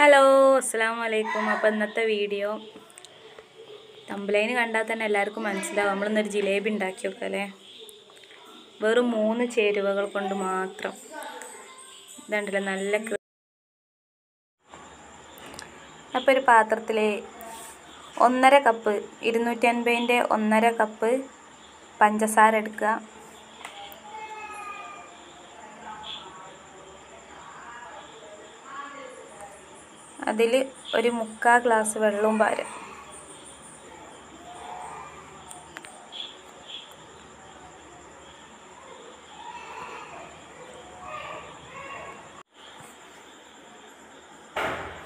Hello അസ്സാം വലൈക്കും അപ്പോൾ ഇന്നത്തെ വീഡിയോ തമ്പലൈന് കണ്ടാൽ തന്നെ എല്ലാവർക്കും മനസ്സിലാവും. നമ്മളിന്നൊരു ജിലേബി ഉണ്ടാക്കി അല്ലേ? വെറും മൂന്ന് ചേരുവകൾ കൊണ്ട് മാത്രം. ഇതുണ്ടല്ലോ നല്ല അപ്പോൾ ഒരു പാത്രത്തിൽ ഒന്നര കപ്പ് ഇരുന്നൂറ്റി അൻപതിന്റെ ഒന്നര കപ്പ് പഞ്ചസാര എടുക്കുക. അതിൽ ഒരു മുക്കാൽ ഗ്ലാസ് വെള്ളവും പാരും.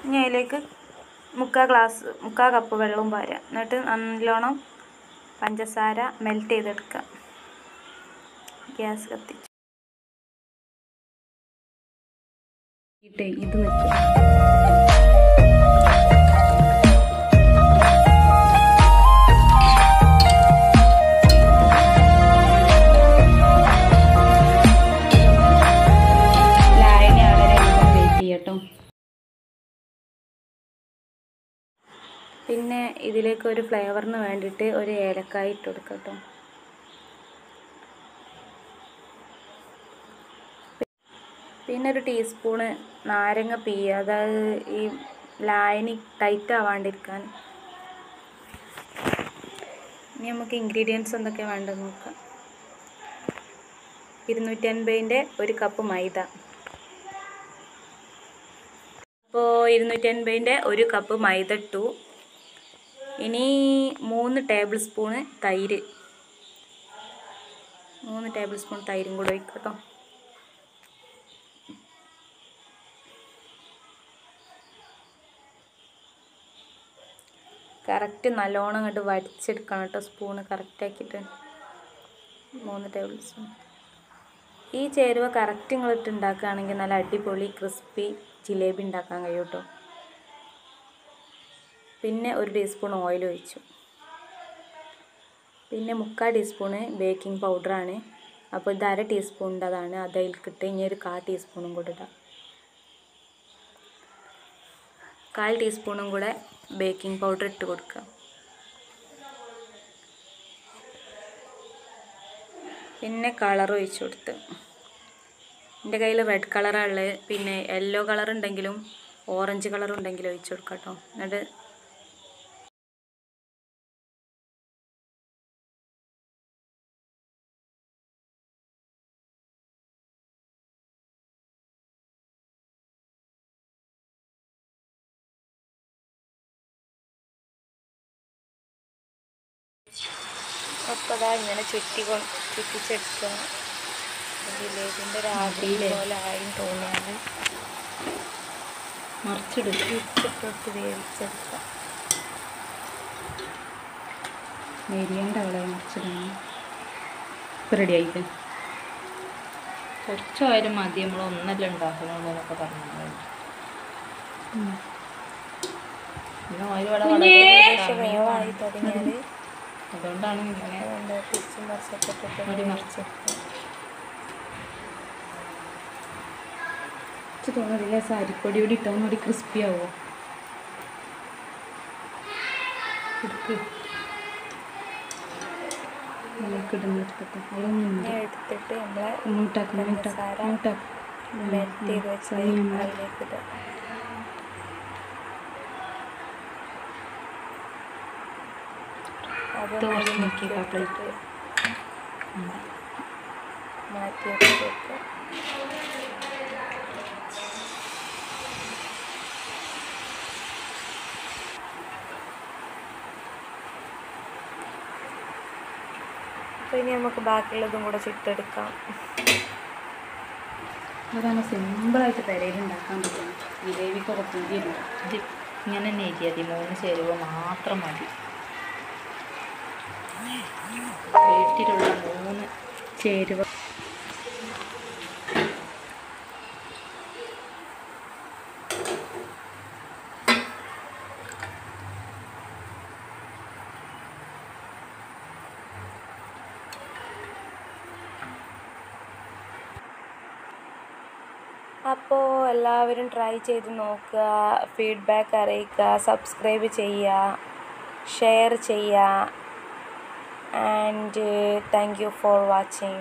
ഇനി അതിലേക്ക് മുക്കാൽ ഗ്ലാസ് മുക്കാൽ കപ്പ് വെള്ളവും പാരുക എന്നിട്ട് നല്ലോണം പഞ്ചസാര മെൽറ്റ് ചെയ്തെടുക്കുക. ഗ്യാസ് കത്തിച്ച്. ഇത് വെക്കുക പിന്നെ ഇതിലേക്ക് ഒരു ഫ്ലേവറിന് വേണ്ടിയിട്ട് ഒരു ഏലക്കായ ഇട്ട് കൊടുക്കട്ടോ. പിന്നെ ഒരു ടീസ്പൂണ് നാരങ്ങ പീയ അതായത് ഈ ലായനി ടൈറ്റ് ആവാണ്ടിരിക്കാൻ. ഇനി നമുക്ക് ഇൻഗ്രീഡിയൻസ് എന്തൊക്കെയാണ് വേണ്ടത് നോക്കാം. ഇരുന്നൂറ്റി അൻപതിന്റെ ഒരു കപ്പ് മൈദ. അപ്പോൾ ഇരുന്നൂറ്റി അൻപതിന്റെ ഒരു കപ്പ് മൈദ ഇട്ടു. ഇനി മൂന്ന് ടേബിൾ സ്പൂണ് തൈര്. മൂന്ന് ടേബിൾ സ്പൂൺ തൈരും കൂടെ ഒഴിക്കട്ടോ കറക്റ്റ് നല്ലോണം അങ്ങോട്ട് വടിച്ചെടുക്കണം കേട്ടോ സ്പൂണ് കറക്റ്റാക്കിയിട്ട് മൂന്ന് ടേബിൾ സ്പൂൺ ഈ ചേരുവ കറക്റ്റ് നിങ്ങളിട്ട് ഉണ്ടാക്കുകയാണെങ്കിൽ നല്ല അടിപൊളി ക്രിസ്പി ജിലേബി ഉണ്ടാക്കാൻ കഴിയും കേട്ടോ പിന്നെ ഒരു ടീസ്പൂൺ ഓയിൽ ഒഴിച്ചു. പിന്നെ മുക്കാൽ ടീസ്പൂണ് ബേക്കിംഗ് പൗഡറാണ്. അപ്പോൾ ഇത് അര ടീസ്പൂണിന്റെ അതാണ് അത് അതിൽക്കിട്ട് ഇനി ഒരു കാൽ ടീസ്പൂണും കൂടെ ഇടാം. കാൽ ടീസ്പൂണും കൂടെ ബേക്കിംഗ് പൗഡർ ഇട്ട് കൊടുക്കുക. പിന്നെ കളർ ഒഴിച്ചു കൊടുത്ത്. എന്റെ കയ്യിൽ റെഡ് കളറാണ് ഉള്ളത്. പിന്നെ യെല്ലോ കളർ ഉണ്ടെങ്കിലും ഓറഞ്ച് കളർ ഉണ്ടെങ്കിലും ഒഴിച്ചു കൊടുക്കാം കേട്ടോ. എന്നിട്ട് അപ്പോൾ അതാ ഇങ്ങനെ ചുറ്റി കൊ- ചുറ്റിച്ചെടുക്കണം ജിലേബിന്റെ ഒരു ആകൃതി പോലെ ആയും തോന്നിയാണ്. മറിച്ചെടുത്ത് തിരിച്ചിട്ടിട്ട് വേവിച്ചെടുക്കാം. നെരിയേണ്ട അവിടെ മറിച്ചിടണം. ഇപ്പം റെഡി ആയിട്ട് കുറച്ചായാലും മതി. നമ്മൾ ഒന്നല്ല ഉണ്ടാക്കണുള്ളൂ എന്നൊക്കെ പറഞ്ഞു പിന്നെ ഇവിടെ പക്ഷെ വേവായി തുടങ്ങിയാൽ അതുകൊണ്ടാണ് ഇങ്ങനെ കുറച്ച് തോന്നില്ല സാരിപ്പൊടി കൂടി ഇട്ടാൽ ഒന്നുകൂടി ക്രിസ്പി ആവോ? എടുക്ക്. നമുക്ക് ഇടുന്ന എടുത്തിട്ട്. നമ്മളെ ഇങ്ങോട്ടാക്കും ഇങ്ങോട്ടാക്കും പഞ്ചസാര ഇങ്ങോട്ടാക്കും മെൽറ്റ് ചെയ്ത് വെച്ചത് അത് കുറച്ച് നല്ല നോക്കി മുക്കി പ്ലേറ്റ്. മാറ്റി അപ്പോൾ ഇനി നമുക്ക് ബാക്കിയുള്ളതും കൂടെ ചുട്ടെടുക്കാം. അതാണ് സിമ്പിളായിട്ട് പെരയിൽ ഉണ്ടാക്കാൻ പറ്റും ജിലേബിക്കൊക്കെ പുതിയ ഇത് ഇങ്ങനെ നെയ്യ് മതി മൂന്ന് ചേരുവ മാത്രം മതി. വീട്ടിലുള്ള മൂന്ന് ചേരുവ. അപ്പോൾ എല്ലാവരും ട്രൈ ചെയ്ത് നോക്കുക ഫീഡ്ബാക്ക് അറിയിക്കുക സബ്സ്ക്രൈബ് ചെയ്യുക ഷെയർ ചെയ്യുക. and uh, thank you for watching.